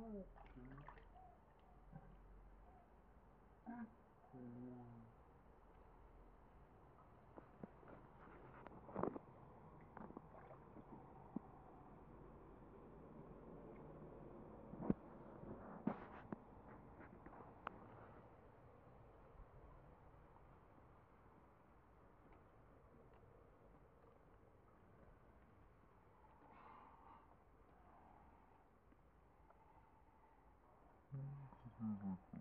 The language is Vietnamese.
có được ừ. à. ừ. Mm-hmm.